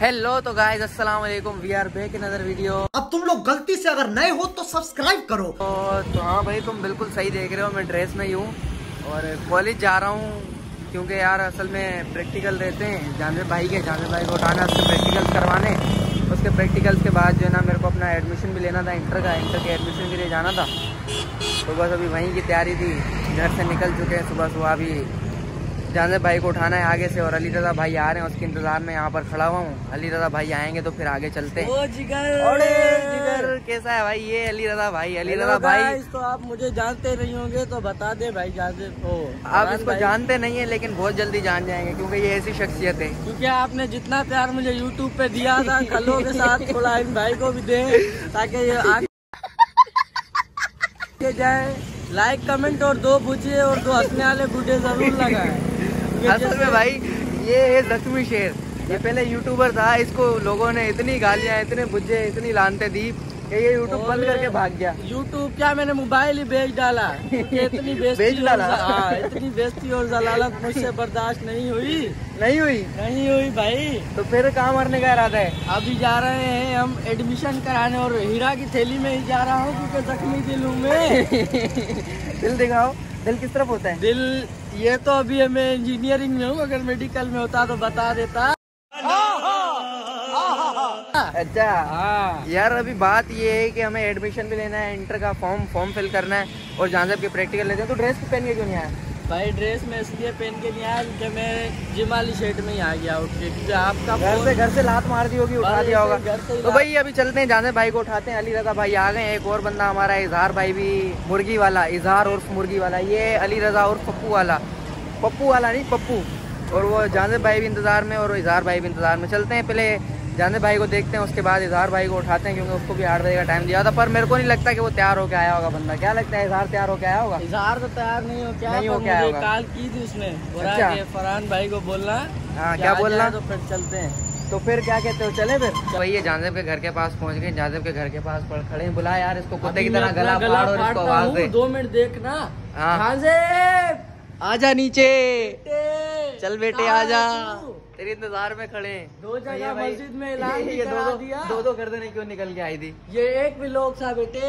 Hello तो guys अस्सलाम वालेकुम we are back in other video अब तुम लोग गलती से अगर नए हो तो सब्सक्राइब करो। तो हाँ भाई तुम बिल्कुल सही देख रहे हो मैं ड्रेस में ही हूँ। और कॉलेज जा रहा हूँ क्योंकि यार असल में प्रैक्टिकल रहते हैं। जानवे भाई के जानवे भाई को उठाना उसके प्रैक्टिकल करवाने। उसके प्रैक्टिकल्स के बाद जो है ना मेरे को अपना एडमिशन भी लेना था इंटर का इंटर के एडमिशन के लिए जाना था। तो बस अभी वहीं की तैयारी थी घर से निकल चुके हैं सुबह सुबह अभी। जाने भाई को उठाना है आगे से और अली रजा भाई आ रहे हैं उसके इंतज़ार में यहाँ पर खड़ा हुआ हूँ। अली रजा भाई आएँगे तो फिर आगे चलते हैं। जिगर। जिगर कैसा है भाई? ये अली रजा भाई अली रजा भाई। तो आप मुझे जानते नहीं होंगे तो बता दे भाई जानते आप इसको जानते नहीं है लेकिन बहुत जल्दी जान जाएँगे क्योंकि ये ऐसी शख्सियत है। क्योंकि आपने जितना प्यार मुझे यूट्यूब पे दिया था खलों के साथ थोड़ा इन भाई को भी दे ताकि ये आगे जाए। लाइक कमेंट और दो पूछिए और दो हंसने वाले गुड्डे ज़रूर लगाए। असल में भाई ये है जख्मी शेर। ये पहले यूट्यूबर था इसको लोगों ने इतनी गालियाँ इतने बुझे इतनी लानते दी कि ये यूट्यूब बंद करके भाग गया। यूट्यूब क्या मैंने मोबाइल ही बेच डाला? इतनी बेच डाला। हाँ, इतनी बेचती और जलालत मुझसे बर्दाश्त नहीं हुई। नहीं हुई। नहीं हुई भाई। तो फिर कहाँ मरने का इरादा है? अभी जा रहे हैं हम एडमिशन कराने और हीरा की थैली में ही जा रहा हूँ क्योंकि जख्मी दिल हूँ मैं। दिल दिखाओ। दिल किस तरफ़ होता है? दिल ये तो अभी मैं इंजीनियरिंग में हूँ अगर मेडिकल में होता तो बता देता। अच्छा हाँ। यार अभी बात ये है कि हमें एडमिशन भी लेना है इंटर का फॉर्म फॉर्म फिल करना है और जहाँ से प्रैक्टिकल लेते हैं तो ड्रेस पहन के क्यों नहीं आया भाई ड्रेस में इसलिए पहन के नहीं आया क्योंकि मैं जिम वाली शर्ट में ही आ गया क्योंकि आपका घर से घर से लात मार दी होगी उठा दिया होगा। तो भाई अभी चलते हैं जाने भाई को उठाते हैं अली रजा भाई आ गए एक और बंदा हमारा इजहार भाई भी मुर्गी वाला इजहार उर्फ़ मुर्गी वाला ये अली रजा उर्फ़ पप्पू वाला। पप्पू वाला नहीं पप्पू। और वो जाने भाई भी इंतज़ार में और इजहार भाई भी इंतज़ार में। चलते हैं पहले जाने भाई को देखते हैं उसके बाद इजहार भाई को उठाते हैं क्योंकि उसको भी आठ बजे का टाइम दिया था पर मेरे को नहीं लगता कि वो तैयार होकर आया होगा बंदा। क्या लगता है इजहार तैयार होकर आया होगा? इजहार तो तैयार नहीं हो क्या नहीं हो क्या होगा। कॉल की थी उसने अच्छा। फरहान भाई को बोलना हाँ क्या बोलना? तो फिर चलते हैं। तो फिर क्या कहते हो चले फिर? वही है जानदेव के घर के पास पहुँच गए जानदेव के घर के पास पड़ खड़े हैं बुला यार इसको कुत्ते की तरह गला फाड़ और इसको आवाज़ दे। दो मिनट देखना। हाँ। आजा नीचे। चल बेटे आजा। तेरे इंतज़ार में खड़े हैं। दो जगह मस्जिद में ऐलान ये दो दो दिया। दो दो कर देने क्यों निकल के आई थी? ये एक भी लोग सा बेटे।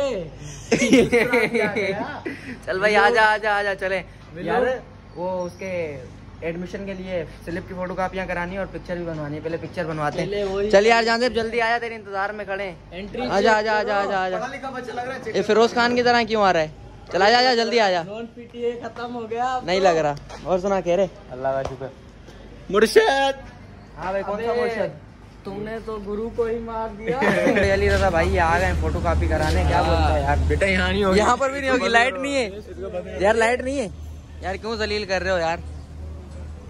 चल भाई आजा आजा आजा चले। यार वो उसके एडमिशन के लिए स्लिप की फ़ोटो कापियाँ करानी और पिक्चर भी बनवानी है। पहले पिक्चर बनवाते हैं। चल यार जान जल्दी आया तेरे इंतज़ार में खड़े एंट्री आजा आजा आजा आजा आजा। ये फिरोज खान की तरह क्यों आ रहा है? चला जा जल्दी आ जा पीटीए खत्म हो गया नहीं लग रहा। और सुना कह रहे? अल्लाह का शुक्र। मुर्शद। हाँ भाई कौन सा मुर्शद? तुमने तो गुरु को ही मार दिया। अली रजा भाई आ गए फ़ोटो कॉपी कराने क्या बोलता है यार? बेटा यहाँ नहीं होगी। यहाँ पर भी नहीं होगी लाइट नहीं है। यार लाइट नहीं है। यार क्यों जलील कर रहे हो यार?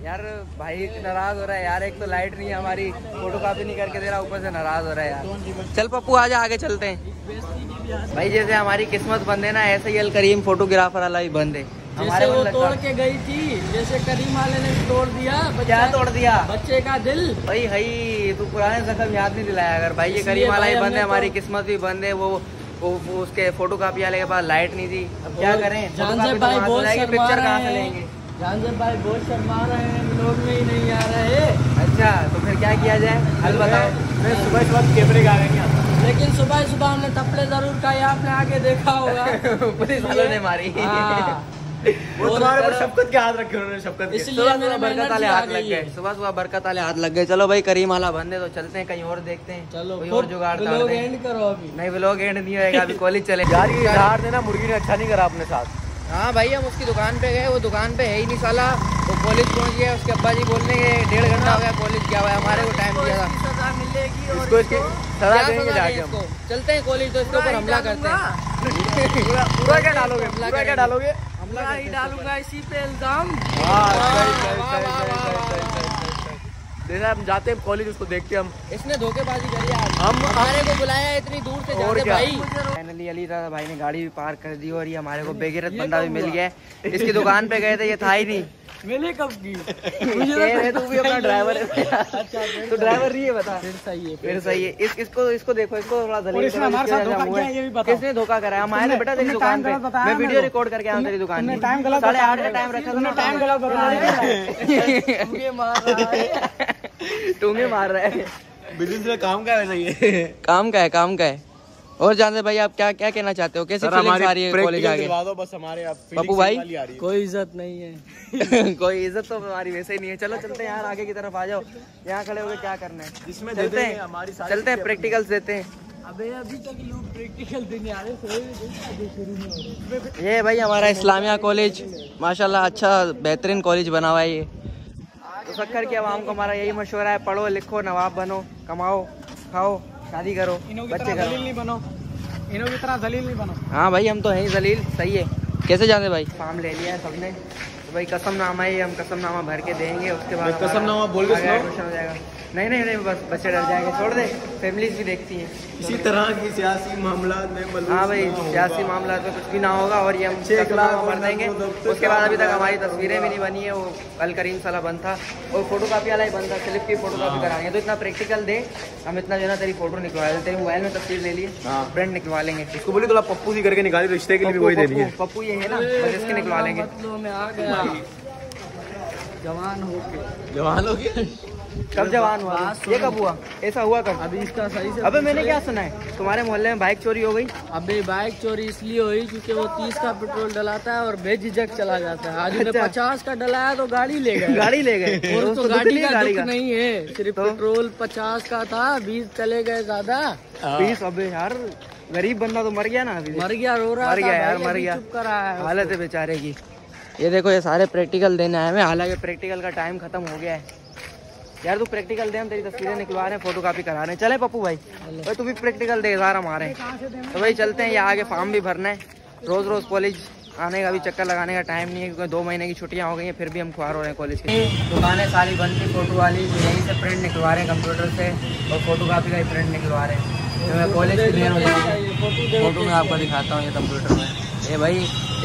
यार भाई नाराज़ हो रहा है यार एक तो लाइट नहीं है हमारी। फ़ोटो कॉपी नहीं करके दे रहा ऊपर से नाराज़ हो रहा है यार। चल पप्पू आजा आगे चलते हैं। भाई जैसे हमारी किस्मत बंद है ना ऐसे ही अल करीम फोटोग्राफर वाला ही बंद। है जैसे वो तोड़ के गई थी जैसे करीम वाले ने तोड़ दिया क्या तोड़ दिया? बच्चे का दिल। भाई हई तू पुराने जख्म याद नहीं दिलाया अगर भाई ये करीम वाला ही बंद है हमारी किस्मत भी बंद है वो वो, उसके फ़ोटो कापी वाले के पास लाइट नहीं थी। अब क्या करें? भाई बहुत पिक्चर कहाँ से लेंगे? भाई बहुत शर्मा रहे हैं लोग में ही नहीं आ रहे। अच्छा तो फिर क्या किया जाए? हल बताओ। मैं सुबह सुबह कैमरे गा रहे लेकिन सुबह सुबह हमने टपले ज़रूर खाए आपने आगे देखा होगा। पुलिस वालों ने मारी। वो तुम्हारे ऊपर शफकत के हाथ रखे उन्होंने शफकत इसलिए मेरे बरकत वाले हाथ लग गए। सुबह सुबह बरकत वाले हाथ लग गए। चलो भाई करीम वाला बंदे तो चलते हैं कहीं और देखते हैं। चलो कोई और जुगाड़ करते एंड करो अभी। नहीं व्लॉग एंड नहीं होएगा अभी कॉलेज चले। यार ये इजहार ने ना मुर्गी ने अच्छा नहीं करा अपने साथ। हाँ भाई हम उसकी दुकान पे गए वो दुकान पे है ही नहीं साला। वो कॉलेज पहुँच गया उसके अब्बा जी बोलने के डेढ़ घंटा हो गया कॉलेज क्या हुआ हमारे को टाइम दिया था। मिलेगी इसको इसकी सजा देंगे जाके हम। चलते हैं कॉलेज तो इसके ऊपर हमला करते हैं। पूरा क्या डालोगे? पूरा क्या डालोगे? हमला ही डालूँगा इसी पे इल्ज़ाम जैसे हम जाते हैं कॉलेज उसको देखते हम। इसने धोखेबाजी करी हम हमारे को बुलाया इतनी दूर से और जाते क्या? भाई। फाइनली अली दादा भाई ने गाड़ी भी पार्क कर दी और ये हमारे को बेगिरत बंदा भी मिल गया। इसकी दुकान पे गए थे ये था ही नहीं। मैंने कब की? ये तू भी अपना ड्राइवर है। अच्छा तो ड्राइवर नहीं है बता। फिर सही है फिर सही है। इस इसको इसको देखो इसको थोड़ा और दलील इसने हमारे साथ धोखा। किया, ये भी बताओ। किसने धोखा कराया हम आए ना बेटा तेरी दुकान पे। मैं वीडियो रिकॉर्ड करके आया तेरी दुकान की। टाइम गलत साढ़े आठ का टाइम। रखा था ना। टाइम गलत बताया टूँगे मार रहा है। बिज़नेस में काम का है वैसे ये? काम का है काम का है? और जानते भाई आप क्या क्या कहना चाहते हो? कैसी फीलिंग्स आ रही है कॉलेज आगे? दिलवा दो बस हमारे पप्पू भाई? कोई इज़्ज़त नहीं है। कोई इज़्ज़त तो हमारी वैसे ही नहीं है। चलो चलते हैं यार आगे की तरफ़ आ जाओ। यहाँ खड़े होकर क्या करना है? जिसमें चलते देते हैं। हमारी चलते हैं प्रैक्टिकल्स देते हैं। अबे अभी तक लोग प्रैक्टिकल देने आ रहे शुरू नहीं हो रहे। ये भाई हमारा इस्लामिया कॉलेज माशाल्लाह अच्छा बेहतरीन कॉलेज बना हुआ है ये। तो सक्कर की आवाम को हमारा यही मशवरा है पढ़ो लिखो नवाब बनो कमाओ खाओ। शादी करो बच्चे करो। नहीं बनो। इन्हों की तरह जलील नहीं बनो। हाँ भाई हम तो है ही जलील सही है। कैसे जाते भाई? काम ले लिया है सबने। तो भाई कसमनामा ही हम कसम नामा भर के देंगे उसके बाद कसम नामा बोल के। हो जाएगा। नहीं नहीं नहीं बस बच्चे डर जाएँगे। छोड़ दे फैमिलीज़ भी देखती हैं। इसी तरह की सियासी मामला में हाँ भाई सियासी मामला में कुछ भी ना होगा और ये हम भर देंगे। उसके बाद अभी तक हमारी तस्वीरें भी नहीं बनी है वो अल करीम साला बंद था और फ़ोटो कापी वाला ही बंद था स्लिप की फ़ोटो कापी कराएँगे। तो इतना प्रैक्टिकल दे हम इतना जो है ना तेरी फ़ोटो निकलवा देते तेरे मोबाइल में तस्वीर ले लिए हाँ। प्रिंट निकलवा लेंगे। इसको बोली थोड़ा पप्पू सी करके निकाली रिश्ते के लिए भी वही देनी है पप्पू ये है ना बस इसके निकलवा लेंगे। बदलों में आ गया। जवान हो गया। कब जवान हुआ? ये कब हुआ? ऐसा हुआ कब? अभी इसका सही से अबे मैंने क्या सुना है? तुम्हारे मोहल्ले में बाइक चोरी हो गई? अबे बाइक चोरी इसलिए हुई क्योंकि वो तीस का पेट्रोल डलाता है और बेझिझक चला जाता है। आज उसने अच्छा। पचास का डलाया तो गाड़ी ले गए। गाड़ी ले गए। और तो गाड़ी नहीं है का दुख नहीं है। सिर्फ़ तो? पेट्रोल पचास का था बीस चले गए ज़्यादा। बीस? अबे यार गरीब बंदा तो मर गया ना अभी। मर गया रो रहा मर गया यार मर गया। करा है हालत है बेचारे की। ये देखो ये सारे प्रैक्टिकल देने आए हैं। हालाँकि प्रैक्टिकल का टाइम खत्म हो गया है। यार, तू प्रैक्टिकल दे, हम तेरी तस्वीरें निकलवा रहे हैं फ़ोटो कापी करा रहे हैं। चले पप्पू भाई भाई, तू भी प्रैक्टिकल दे यार हमारे तो भाई, चलते हैं, ये आगे फॉर्म भी भरना है। रोज रोज कॉलेज आने का भी चक्कर लगाने का टाइम नहीं है, क्योंकि दो महीने की छुट्टियाँ हो गई हैं, फिर भी हम खुआर हो रहे हैं कॉलेज की। दुकानें सारी बंद थी फ़ोटो वाली तो यहीं से प्रिंट निकलवा रहे हैं कंप्यूटर से, और फ़ोटो कापी का ही प्रिंट निकलवा रहे हैं। तो कॉलेज की देर हो जाएगी फ़ोटो में आपको दिखाता हूँ ये कंप्यूटर में। ये भाई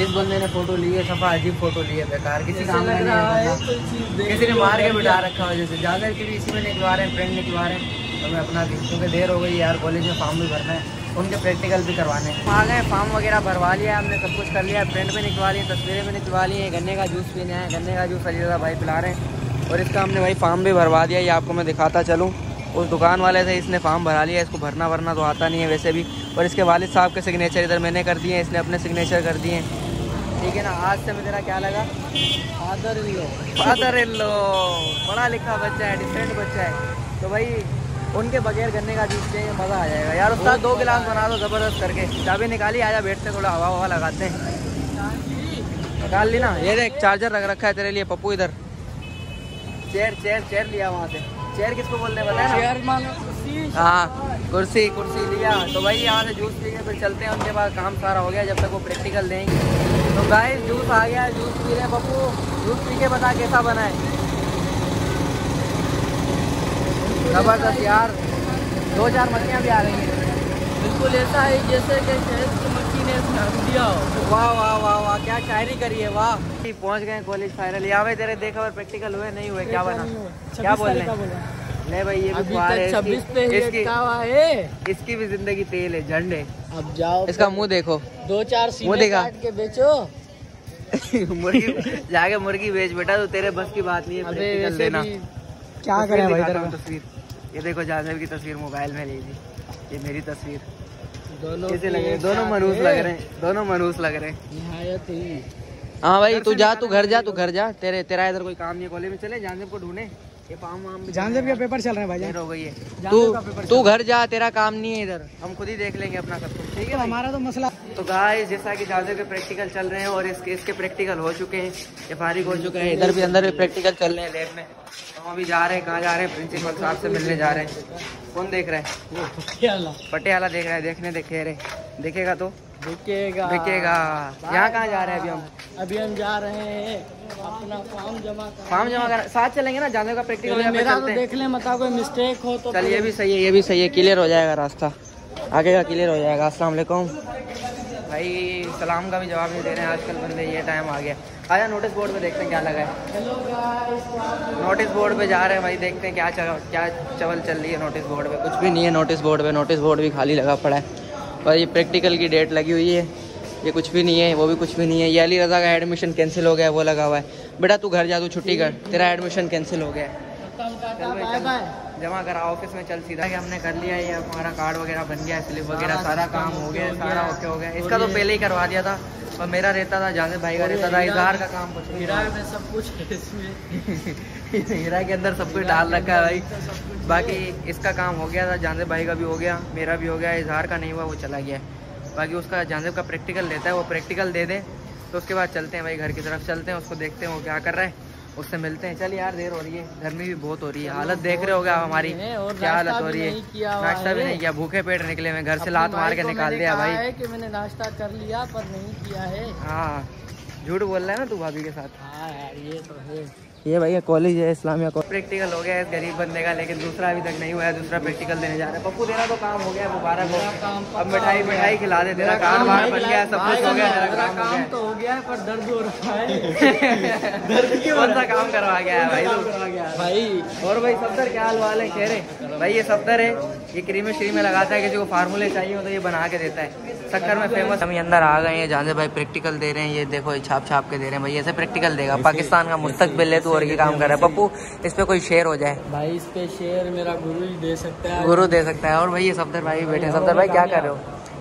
इस बंदे ने फ़ोटो ली है सफ़ा अजीब फ़ोटो ली है बेकार। किसी काम लग नहीं रहा है किसी ने मार के बिठा रखा है जैसे ज़्यादा के भी इसी में निकलवा रहे हैं प्रिंट निकलवा रहे हैं। तो मैं अपना क्योंकि देर हो गई यार कॉलेज में फॉर्म भी भरना है। उनके प्रैक्टिकल भी करवाने हैं। आ गए फॉर्म वगैरह भरवा लिया हमने सब कुछ कर लिया प्रिंट भी निकलवा लिए तस्वीरें भी निकलवा ली हैं गन्ने का जूस पीने हैं गन्ने का जूस अलीदा भाई पिला रहे हैं। और इसका हमने भाई फॉर्म भी भरवा दिया ये आपको मैं दिखाता चलूँ। उस दुकान वाले से इसने फॉर्म भरा लिया इसको भरना भरना तो आता नहीं है वैसे भी। और इसके वालिद साहब के सिग्नेचर इधर मैंने कर दिए हैं इसने अपने सिग्नेचर कर दिए। हैं ठीक है ना आज से मैं तेरा क्या लगा? Father in law father in law पढ़ा लिखा बच्चा है डिसेंट बच्चा है। तो भाई उनके बगैर गन्ने का जूस चाहिए मज़ा आ जाएगा। यार उसका दो गिलास बना दो ज़बरदस्त करके। चाबी निकाली आ आजा बैठते थोड़ा हवा हवा लगाते हैं। निकाल ली ना। ये देख चार्जर रख रखा है तेरे लिए पप्पू इधर। चेयर चेयर चेयर लिया वहाँ से। चेयर किसको बोलते हैं बताया चेयर हाँ। कुर्सी कुर्सी लिया। तो भाई यहाँ से जूस पी के फिर चलते हैं उनके बाद काम सारा हो गया जब तक वो प्रैक्टिकल देंगे। तो गाइस जूस आ गया जूस पी रहे पप्पू। जूस पी के बता कैसा बना है। ज़बरदस्त यार। दो चार मछलियाँ भी आ रही हैं। बिल्कुल ऐसा है जैसे कि मक्खी ने दिया हो। वाह वाह वाह वाह क्या शायरी करी है वाह। पहुँच गए कॉलेज फाइनल यहाँ भाई तेरे देखा और प्रैक्टिकल हुए नहीं हुए क्या बना? क्या बोल रहे हैं नहीं भाई ये भी अभी है तक छब्बीस पे इसकी, लटका हुआ है। इसकी भी ज़िंदगी तेल है झंड है। अब जाओ इसका मुँह देखो। दो चार सीने देखा। काट के बेचो। मुर्गी जाके मुर्गी बेच बेटा तो तेरे बस की बात नहीं है अबे प्रैक्टिकल वैसे लेना। भी क्या करें भाई तस्वीर। ये देखो जाजब की तस्वीर मोबाइल में ले ली। ये मेरी तस्वीर। दोनों कैसे लग रहे दोनों मनूस लग रहे हैं। दोनों मनूस लग रहे हैं। हाँ। भाई तू जा तू घर जा तू घर जा। तेरे तेरा इधर कोई काम नहीं है कॉलेज में चले जानदेव को ढूंढे। वाम का पेपर चल रहे हैं भाई हो गई है। तू तू घर जा तेरा काम नहीं है इधर। हम खुद ही देख लेंगे अपना सब कुछ। ठीक है हमारा तो मसला तो गाइस जैसा कि जादव के प्रैक्टिकल चल रहे हैं और इसके इसके प्रैक्टिकल हो चुके हैं। ये फारिग हो चुके हैं। इधर भी अंदर भी प्रैक्टिकल चल रहे हैं लैब में। तो हम अभी जा रहे हैं। कहाँ जा रहे हैं? प्रिंसिपल साहब से मिलने जा रहे हैं। कौन देख रहा है? पटियाला। देख रहा है। देखने देखे रहे देखेगा तो? दिखेगा दिखेगा यहाँ कहाँ जा रहे हैं अभी हम? अभी हम जा रहे हैं अपना फॉर्म जमा कर फॉर्म जमा कर साथ चलेंगे ना? जाने का प्रैक्टिकल मेरा तो देख ले मता कोई मिस्टेक हो तो चल ये भी सही है ये भी सही है। क्लियर हो जाएगा रास्ता। आगे का क्लियर हो जाएगा। अस्सलाम वालेकुम। भाई सलाम का भी जवाब नहीं दे रहे हैं आजकल बंदे। ये टाइम आ गया। आजा नोटिस बोर्ड पे देखते हैं क्या लगा है। नोटिस बोर्ड पे जा रहे हैं भाई। देखते हैं क्या चल क्या चवल चल रही है नोटिस बोर्ड पे। कुछ भी नहीं है नोटिस बोर्ड पे। नोटिस बोर्ड भी खाली लगा पड़ा है। और ये प्रैक्टिकल की डेट लगी हुई है। ये कुछ भी नहीं है वो भी कुछ भी नहीं है। ये अली रजा का एडमिशन कैंसिल हो गया वो लगा हुआ है। बेटा तू घर जा तू छुट्टी कर। तेरा एडमिशन कैंसिल हो गया। जमा करा ऑफ़िस में चल सीधा। कि हमने कर लिया ये हमारा कार्ड वगैरह बन गया स्लिप वगैरह सारा काम हो गया सारा ओके हो गया। इसका तो पहले ही करवा दिया था। और मेरा रहता था जहाँ से भाई का रहता था इजहार का काम कुछ हीरा में सब कुछ है इसमें। हीरा के अंदर सब कुछ डाल रखा है भाई। बाकी इसका काम हो गया था जानसे भाई का भी हो गया मेरा भी हो गया इजहार का नहीं हुआ वो चला गया। बाकी उसका जानसेब का प्रैक्टिकल लेता है वो प्रैक्टिकल दे दे तो उसके बाद चलते हैं भाई घर की तरफ़ चलते हैं उसको देखते हैं वो क्या कर रहा है। उससे मिलते हैं। चल यार देर हो रही है। गर्मी भी बहुत हो रही है। हालत देख रहे हो गया हमारी। क्या हालत हो रही है? नाश्ता भी नहीं किया। भूखे पेट निकले मैं घर से लात मार के निकाल दिया भाई। कि मैंने नाश्ता कर लिया पर नहीं किया है। हाँ। झूठ बोल रहा है ना तू भाभी के साथ? हाँ यार ये तो है। ये भैया कॉलेज है इस्लामिया कॉलेज प्रैक्टिकल हो गया है इस गरीब बंदे का लेकिन दूसरा अभी तक नहीं हुआ है दूसरा प्रैक्टिकल देने जा रहा है। पप्पू तेरा तो काम हो गया मुबारक हो। काम अब मिठाई मिठाई खिला दे तेरा कार्ड वार्ड बन गया सब कुछ हो गया तेरा काम काम गया। तो हो गया है पर दर्द हो रहा है। दर्द कौन सा काम करवा गया है भाई भाई। और भाई सफ्तर क्या हाल वाल है? कह रहे भाई ये सफ्तर है। ये क्रीम श्री में लगाता है किसी को फार्मूले चाहिए हो तो ये बना के देता है। शक्कर में फ़ेमस हम अंदर आ गए हैं जहाँ से भाई प्रैक्टिकल दे रहे हैं ये देखो ये छाप छाप के दे रहे हैं। भाई ऐसे प्रैक्टिकल देगा। पाकिस्तान का मुस्तकबिल है तू और ये काम कर रहा है। पप्पू इस पे कोई शेयर हो जाए। भाई इस पे शेयर मेरा गुरु ही दे सकता है। गुरु दे सकता है। और भाई ये सफदर भाई बैठे हैं। सफदर भाई क्या कर रहे हो?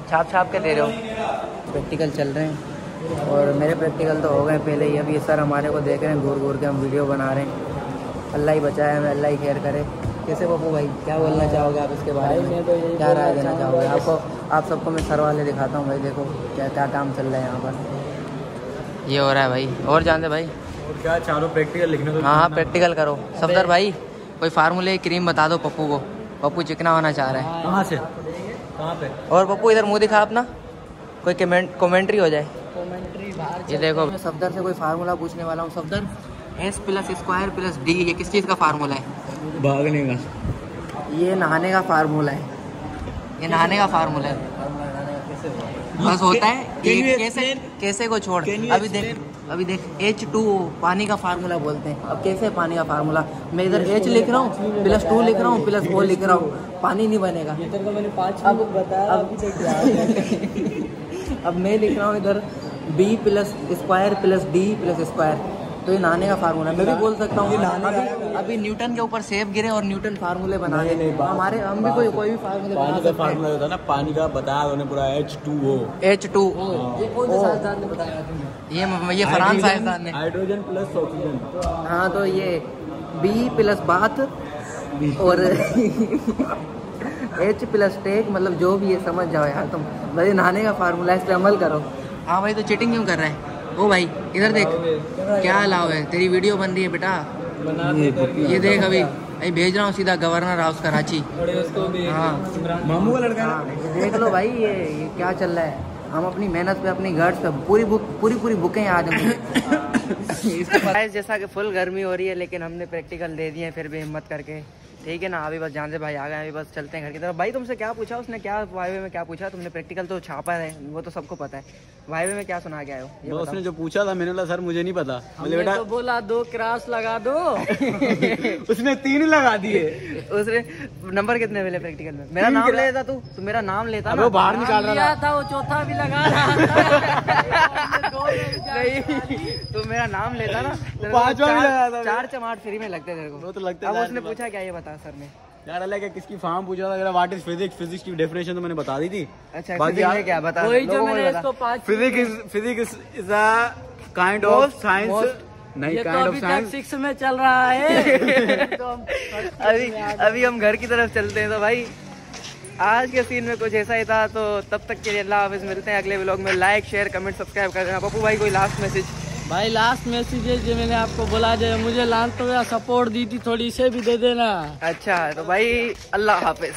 छाप छाप के दे रहे हो। प्रैक्टिकल चल रहे हैं। और मेरे प्रैक्टिकल तो हो गए पहले ही। अभी सर हमारे को देख रहे हैं। घूर घूर के हम वीडियो बना रहे हैं। अल्लाह ही बचाए हमें अल्लाह ही खैर करे। कैसे पप्पू भाई क्या बोलना चाहोगे आप इसके बारे में? तो क्या राय देना चाहोगे? आपको आप सबको मैं सर वाले दिखाता हूँ भाई देखो क्या क्या काम चल रहा है यहाँ पर। ये हो रहा है भाई। और जानते भाई। और क्या चारों प्रैक्टिकल लिखने तो हाँ हाँ प्रैक्टिकल करो। सफदर भाई कोई फार्मूले क्रीम बता दो पप्पू को। पप्पू चिकना होना चाह रहे हैं। कहाँ से? कहाँ पे? और पप्पू इधर मुँह दिखा अपना। कोई कमेंट कमेंट्री हो जाए। ये देखो। मैं सफदर से कोई फार्मूला पूछने वाला हूँ। Safdar S plus square plus D ये किस चीज़ का फार्मूला है? भागने का। ये नहाने का फार्मूला है। ये नहाने का फार्मूला है। बस होता है कैसे कैसे को छोड़? अभी देख अभी देख एच टू पानी का फार्मूला बोलते हैं। अब कैसे है पानी का फार्मूला? मैं इधर एच लिख रहा हूँ प्लस टू लिख रहा हूँ प्लस ओ लिख रहा हूँ। पानी नहीं बनेगा। अब- अब- अब मैं लिख रहा हूँ इधर B plus square plus D plus square तो ये नहाने का फार्मूला मैं भी बोल सकता हूँ अभी अभी न्यूटन के ऊपर सेब गिरे और न्यूटन फार्मूले बना नहीं, नहीं, हमारे हम भी कोई कोई भी फार्मूले पानी का फार्मूला होता है ना पानी का बताया उन्होंने पूरा H two O H two ये कौन से साइंसदान ने बताया ये ये फरहान साइंसदान ने। हाइड्रोजन प्लस ऑक्सीजन हाँ तो ये बी प्लस बात और एच प्लस टेक मतलब जो भी है समझ जाओ यार तुम। भाई नहाने का फार्मूला है इस पे अमल करो। हाँ भाई तो चिटिंग क्यों कर रहे है? ओ भाई इधर देख। क्या अलाव है? तेरी वीडियो बन रही है बेटा। बना ये देख अभी। अभी भेज रहा हूँ सीधा गवर्नर हाउस कराची। हाँ। मामू का लड़का हाँ, देख लो भाई ये ये क्या चल रहा है? हम अपनी मेहनत पे अपनी गर्ज पे पूरी बुक पूरी पूरी बुकें हैं मुझे। इसको है जैसा कि फुल गर्मी हो रही है लेकिन हमने प्रैक्टिकल दे दिए हैं फिर भी हिम्मत करके। ठीक है ना अभी बस जान से भाई आ गए अभी बस चलते हैं घर की तरफ़। भाई तुमसे क्या पूछा उसने? क्या वाईवे में क्या पूछा? तुमने प्रैक्टिकल तो छापा है वो तो सबको पता है। वाईवे में क्या सुना गया आए हो? ये बॉस बताओ। ने जो पूछा था मैंने बोला सर मुझे नहीं पता। बोले हमने बेटा तो बोला दो क्रास लगा दो। उसने तीन लगा दिए। उसने नंबर कितने मिले प्रैक्टिकल में? मेरा नाम लेता तू? तू मेरा नाम लेता वो बाहर निकाल रहा था। वो चौथा भी लगा रहा नहीं। तू मेरा नाम लेता ना। पांचवा भी चार- लगाया था चार चमाट फ्री में लगते तेरे को। वो तो लगते अब उसने पूछा क्या ये बता सर ने? यार अलग है किसकी फार्म पूछा था मेरा व्हाट इज़ फिजिक्स फिजिक्स की डेफिनेशन तो मैंने बता दी थी। अच्छा बाकी यार- क्या बता वही जो मैंने इसको पाँच physics is physics is a kind of science नहीं काइंड ऑफ़ साइंस सिक्स में चल रहा है। तो हम अभी अभी हम घर की तरफ़ चलते हैं तो भाई आज के सीन में कुछ ऐसा ही था तो तब तक के लिए अल्लाह हाफिज मिलते हैं अगले ब्लॉग में। लाइक शेयर कमेंट सब्सक्राइब कर देना पप्पू भाई कोई लास्ट मैसेज भाई लास्ट मैसेज है जो मैंने आपको बोला जो मुझे लान तो सपोर्ट दी थी थोड़ी इसे भी दे देना। अच्छा तो भाई अल्लाह हाफिज।